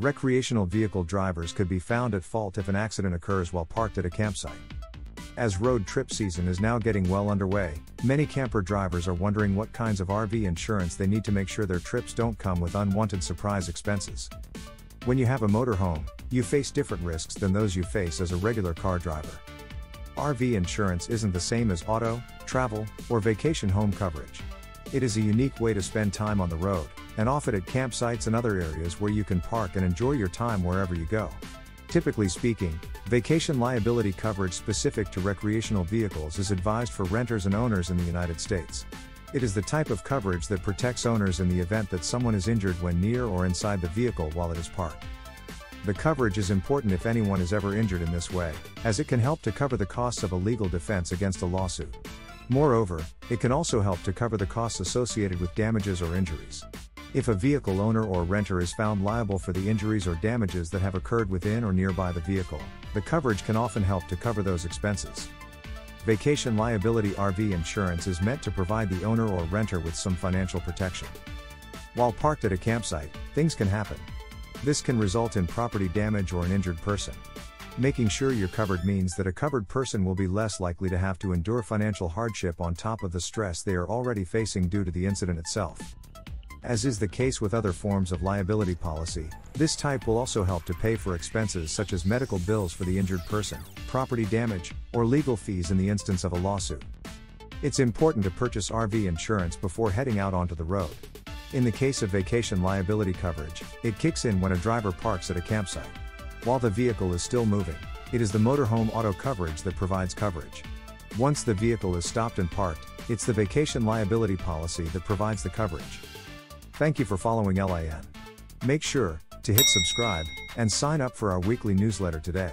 Recreational vehicle drivers could be found at fault if an accident occurs while parked at a campsite. As road trip season is now getting well underway, many camper drivers are wondering what kinds of RV insurance they need to make sure their trips don't come with unwanted surprise expenses. When you have a motorhome, you face different risks than those you face as a regular car driver. RV insurance isn't the same as auto, travel, or vacation home coverage. It is a unique way to spend time on the road, and at campsites and other areas where you can park and enjoy your time wherever you go. Typically speaking, vacation liability coverage specific to recreational vehicles is advised for renters and owners in the United States. It is the type of coverage that protects owners in the event that someone is injured when near or inside the vehicle while it is parked. The coverage is important if anyone is ever injured in this way, as it can help to cover the costs of a legal defense against a lawsuit. Moreover, it can also help to cover the costs associated with damages or injuries. If a vehicle owner or renter is found liable for the injuries or damages that have occurred within or nearby the vehicle, the coverage can often help to cover those expenses. Vacation liability RV insurance is meant to provide the owner or renter with some financial protection. While parked at a campsite, things can happen. This can result in property damage or an injured person. Making sure you're covered means that a covered person will be less likely to have to endure financial hardship on top of the stress they are already facing due to the incident itself. As is the case with other forms of liability policy, this type will also help to pay for expenses such as medical bills for the injured person, property damage, or legal fees in the instance of a lawsuit. It's important to purchase RV insurance before heading out onto the road. In the case of vacation liability coverage, it kicks in when a driver parks at a campsite. While the vehicle is still moving, it is the motorhome auto coverage that provides coverage. Once the vehicle is stopped and parked, it's the vacation liability policy that provides the coverage. Thank you for following LIN. Make sure to hit subscribe and sign up for our weekly newsletter today.